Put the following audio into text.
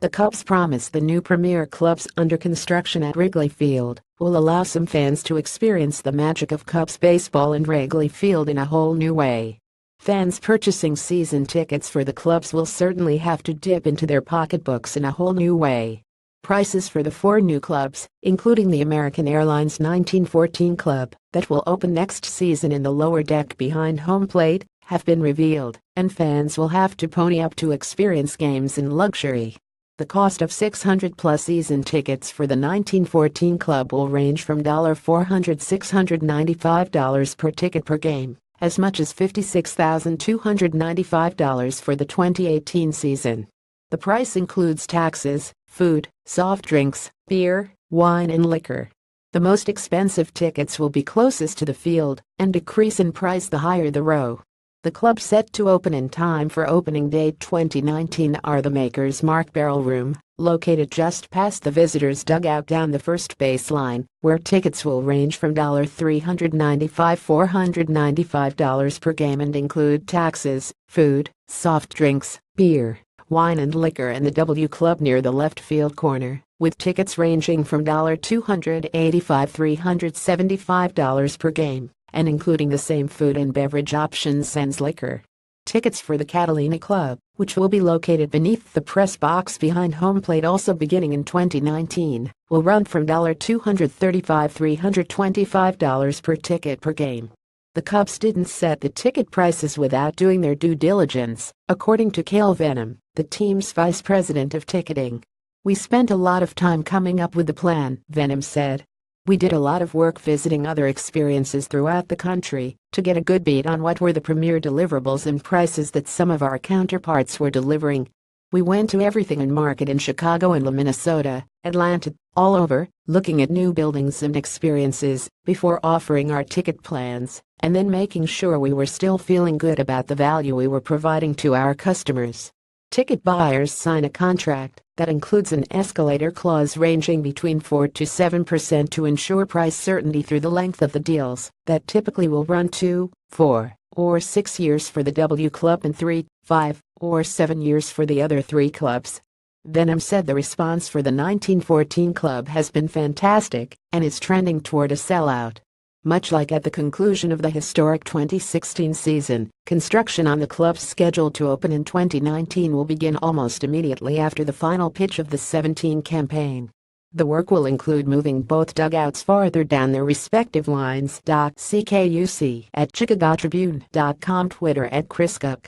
the Cubs promise the new premier clubs under construction at Wrigley Field will allow some fans to experience the magic of Cubs baseball and Wrigley Field in a whole new way. Fans purchasing season tickets for the clubs will certainly have to dip into their pocketbooks in a whole new way. Prices for the four new clubs, including the American Airlines 1914 Club, that will open next season in the lower deck behind home plate, have been revealed, and fans will have to pony up to experience games in luxury. The cost of 600 plus season tickets for the 1914 club will range from $400 $695 per ticket per game, as much as $56,295 for the 2018 season. The price includes taxes, food, soft drinks, beer, wine and liquor. The most expensive tickets will be closest to the field and decrease in price the higher the row. The club set to open in time for opening day 2019 are the Maker's Mark Barrel Room, located just past the visitors' dugout down the first base line, where tickets will range from 395 $495 per game and include taxes, food, soft drinks, beer, wine and liquor and the W Club near the left field corner, with tickets ranging from 285 $375 per game and including the same food and beverage options sans liquor. Tickets for the Catalina Club, which will be located beneath the press box behind home plate also beginning in 2019, will run from 235 $325 per ticket per game. The Cubs didn't set the ticket prices without doing their due diligence, according to Cale Vennum, the team's vice president of ticketing. We spent a lot of time coming up with the plan, Vennum said. We did a lot of work visiting other experiences throughout the country to get a good beat on what were the premier deliverables and prices that some of our counterparts were delivering. We went to everything in market in Chicago and La Minnesota, Atlanta, all over, looking at new buildings and experiences before offering our ticket plans, and then making sure we were still feeling good about the value we were providing to our customers. Ticket buyers sign a contract that includes an escalator clause ranging between 4 to 7% to ensure price certainty through the length of the deals that typically will run 2, 4, or 6 years for the W Club and 3, 5, or 7 years for the other three clubs. Vennum said the response for the 1914 club has been fantastic and is trending toward a sellout. Much like at the conclusion of the historic 2016 season, construction on the club's scheduled to open in 2019 will begin almost immediately after the final pitch of the 17 campaign. The work will include moving both dugouts farther down their respective lines. CKUC at ChicagoTribune.com Twitter at Chris Kuc